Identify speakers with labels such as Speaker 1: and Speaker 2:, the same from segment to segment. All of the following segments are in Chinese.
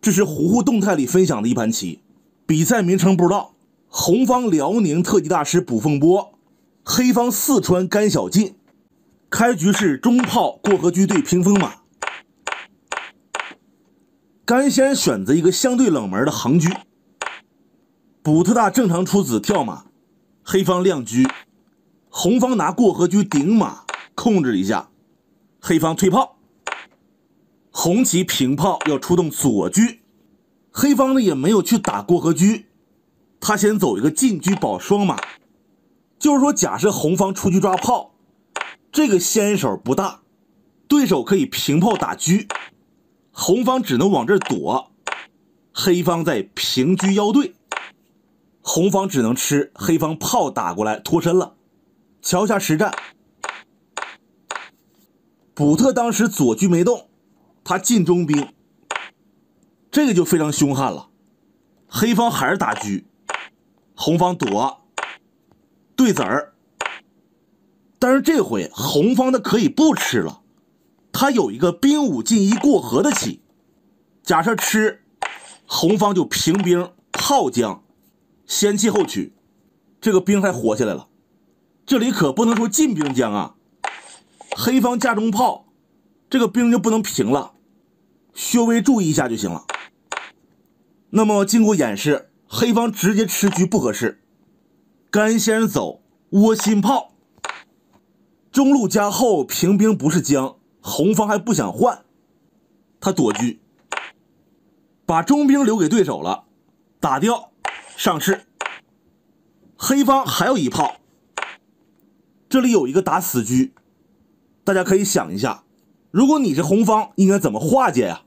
Speaker 1: 这是糊糊动态里分享的一盘棋，比赛名称不知道。红方辽宁特级大师卜凤波，黑方四川甘小进。开局是中炮过河车对屏风马，甘先选择一个相对冷门的横车，卜特大正常出子跳马，黑方亮车，红方拿过河车顶马控制一下，黑方退炮，红棋平炮要出动左车，黑方呢也没有去打过河车，他先走一个进车保双马，就是说假设红方出车抓炮。这个先手不大，对手可以平炮打车，红方只能往这躲，黑方在平车腰对，红方只能吃黑方炮打过来脱身了。瞧下实战，卜特当时左车没动，他进中兵，这个就非常凶悍了。黑方还是打车，红方躲，对子儿。但是这回红方的可以不吃了，他有一个兵五进一过河的棋，假设吃，红方就平兵炮将，先弃后取，这个兵还活下来了。这里可不能说进兵将啊，黑方架中炮，这个兵就不能平了，稍微注意一下就行了。那么经过演示，黑方直接吃车不合适，甘先走窝心炮。中路加后平兵不是将，红方还不想换，他躲车，把中兵留给对手了，打掉上士。黑方还有一炮，这里有一个打死车，大家可以想一下，如果你是红方，应该怎么化解呀？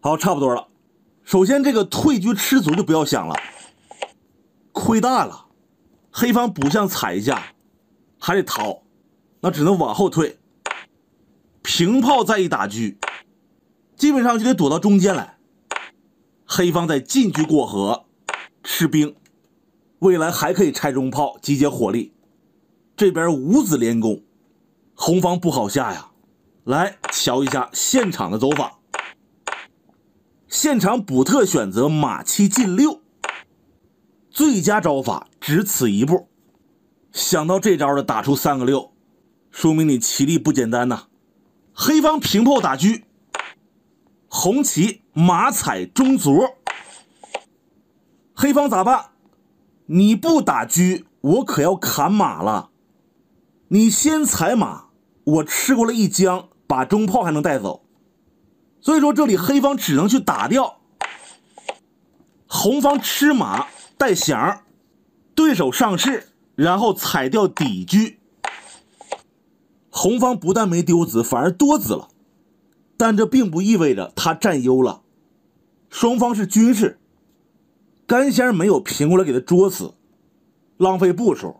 Speaker 1: 好，差不多了。首先这个退车吃卒就不要想了，亏大了。黑方补象踩一下，还得逃，那只能往后退。平炮再一打车，基本上就得躲到中间来。黑方在进车过河，吃兵，未来还可以拆中炮，集结火力。这边五子连攻，红方不好下呀。来瞧一下现场的走法，现场补特选择马七进六。最佳招法只此一步，想到这招的打出三个六，说明你棋力不简单呐。黑方平炮打车，红棋马踩中卒，黑方咋办？你不打车，我可要砍马了。你先踩马，我吃过了一将，把中炮还能带走。所以说这里黑方只能去打掉，红方吃马。带响，对手上士，然后踩掉底车。红方不但没丢子，反而多子了。但这并不意味着他占优了。双方是军士，甘先生没有平过来给他捉死，浪费步数。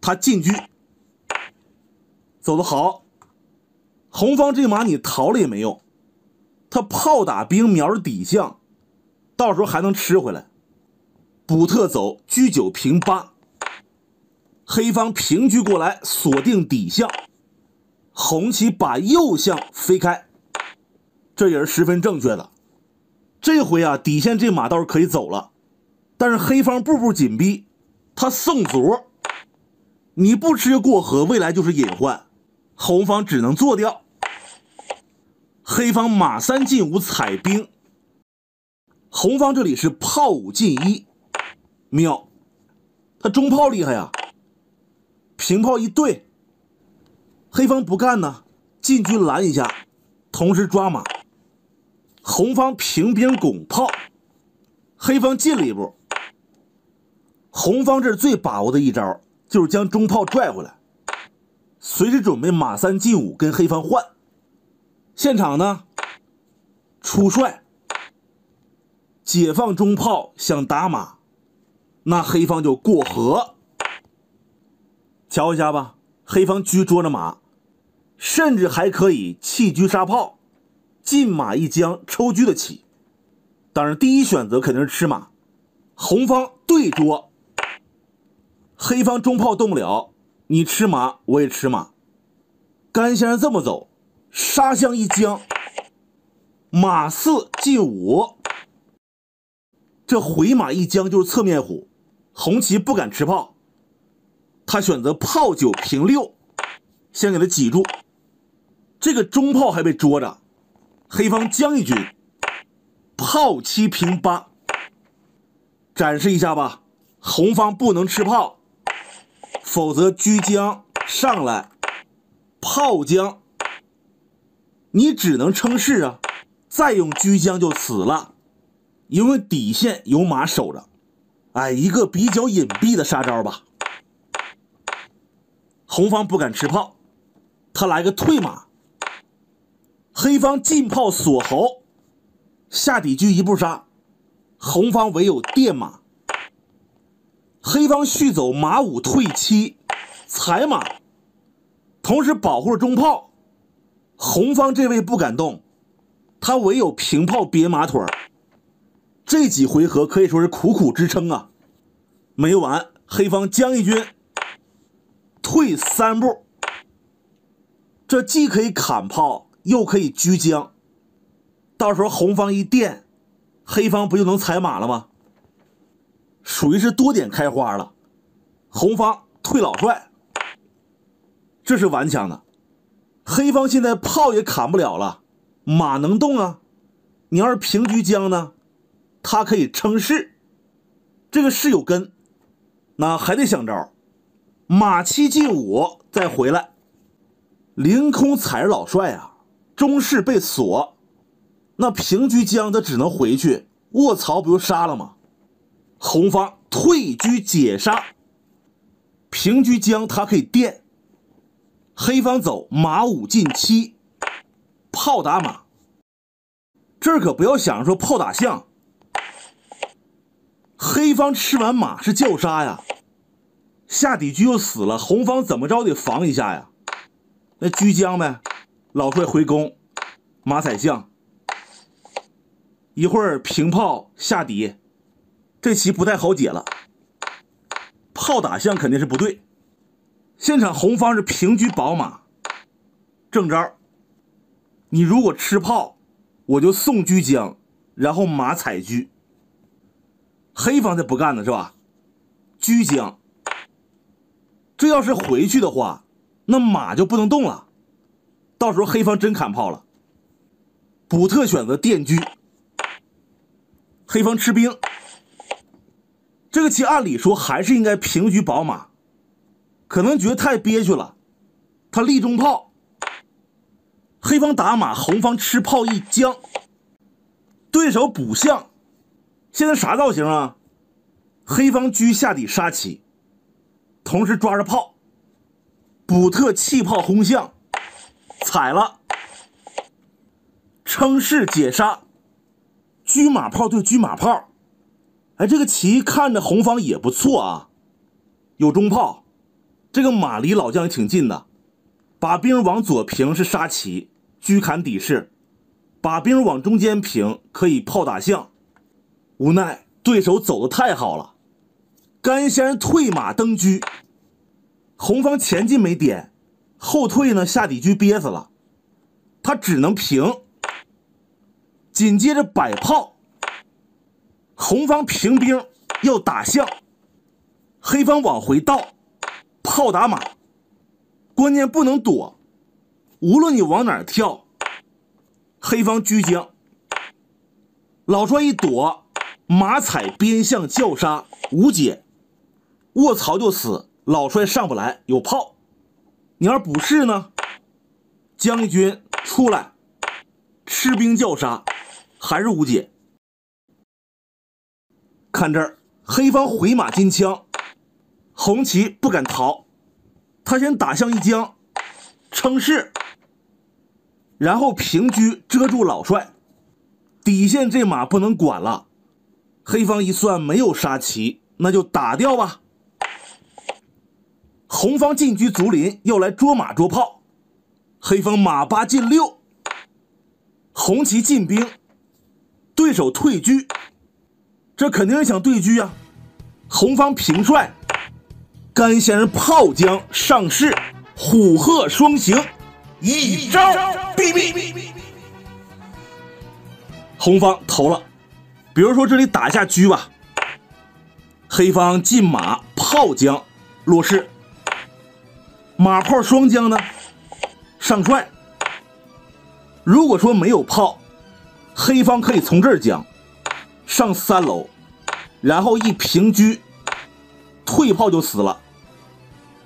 Speaker 1: 他进车，走得好。红方这马你逃了也没用，他炮打兵瞄着底象，到时候还能吃回来。补特走车九平八，黑方平车过来锁定底象，红棋把右象飞开，这也是十分正确的。这回啊，底线这马倒是可以走了，但是黑方步步紧逼，他送卒，你不吃过河，未来就是隐患，红方只能做掉。黑方马三进五踩兵，红方这里是炮五进一。妙，他中炮厉害呀！平炮一对，黑方不干呢，进军拦一下，同时抓马。红方平兵拱炮，黑方进了一步。红方这是最把握的一招，就是将中炮拽回来，随时准备马三进五跟黑方换。现场呢，出帅，解放中炮想打马。那黑方就过河，瞧一下吧。黑方车捉着马，甚至还可以弃车杀炮，进马一将抽车的棋。当然，第一选择肯定是吃马。红方对捉，黑方中炮动不了，你吃马我也吃马。甘先生这么走，杀象一将，马四进五。这回马一将就是侧面虎，红旗不敢吃炮，他选择炮九平六，先给他挤住。这个中炮还被捉着，黑方将一军，炮七平八，展示一下吧。红方不能吃炮，否则车将上来，炮将，你只能称是啊，再用车将就死了，因为底线有马守着。哎，一个比较隐蔽的杀招吧。红方不敢吃炮，他来个退马。黑方进炮锁喉，下底车一步杀，红方唯有垫马。黑方续走马五退七，踩马，同时保护了中炮。红方这位不敢动，他唯有平炮别马腿这几回合可以说是苦苦支撑啊！没完，黑方将一军退三步，这既可以砍炮。又可以车将，到时候红方一垫，黑方不就能踩马了吗？属于是多点开花了。红方退老帅，这是顽强的。黑方现在炮也砍不了了，马能动啊。你要是平车将呢，他可以称势，这个势有根，那还得想招。马七进五再回来，凌空踩着老帅啊。中士被锁，那平车将他只能回去卧槽，不就杀了吗？红方退车解杀，平车将他可以垫。黑方走马五进七，炮打马。这儿可不要想着说炮打象。黑方吃完马是叫杀呀，下底车又死了，红方怎么着得防一下呀？那车将呗。老帅回攻，马踩象，一会儿平炮下底，这棋不太好解了。炮打象肯定是不对。现场红方是平车保马，正招。你如果吃炮，我就送车将，然后马踩车。黑方才不干呢，是吧？车将，这要是回去的话，那马就不能动了。到时候黑方真砍炮了，补特选择电车，黑方吃兵，这个棋按理说还是应该平车保马，可能觉得太憋屈了，他立中炮，黑方打马，红方吃炮一将，对手补象，现在啥造型啊？黑方车下底杀棋，同时抓着炮，补特气炮轰象。踩了，称势解杀，车马炮对车马炮，哎，这个棋看着红方也不错啊，有中炮，这个马离老将也挺近的，把兵往左平是杀棋，车砍底士，把兵往中间平可以炮打象，无奈对手走的太好了，甘先生退马登车，红方前进没点。后退呢，下底车憋死了，他只能平。紧接着摆炮，红方平兵要打象，黑方往回倒，炮打马，关键不能躲，无论你往哪跳，黑方车将，老帅一躲，马踩边象叫杀无解，卧槽就死，老帅上不来，有炮。你要不是呢？将军出来，吃兵叫杀，还是无解。看这儿，黑方回马金枪，红旗不敢逃，他先打象一将，称势，然后平车遮住老帅，底线这马不能管了。黑方一算没有杀棋，那就打掉吧。红方进车卒林，要来捉马捉炮。黑方马八进六，红旗进兵，对手退车，这肯定是想对车啊。红方平帅，甘先生炮将上士，虎鹤双行，一招毙命。红方投了，比如说这里打下车吧，黑方进马炮将落士，马炮双将呢上帅。如果说没有炮，黑方可以从这儿将上三楼，然后一平车退炮就死了。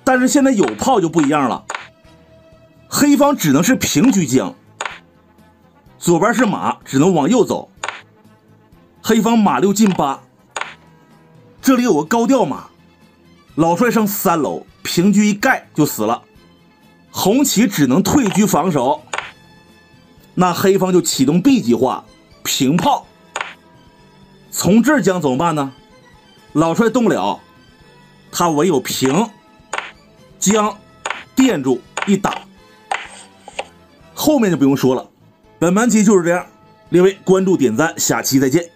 Speaker 1: 但是现在有炮就不一样了，黑方只能是平车将。左边是马，只能往右走。黑方马六进八，这里有个高调马，老帅上三楼，平车一盖就死了。红旗只能退车防守，那黑方就启动 B 计划，平炮。从这儿将怎么办呢？老帅动不了，他唯有平将垫住一打，后面就不用说了。本盘棋就是这样，列位关注点赞，下期再见。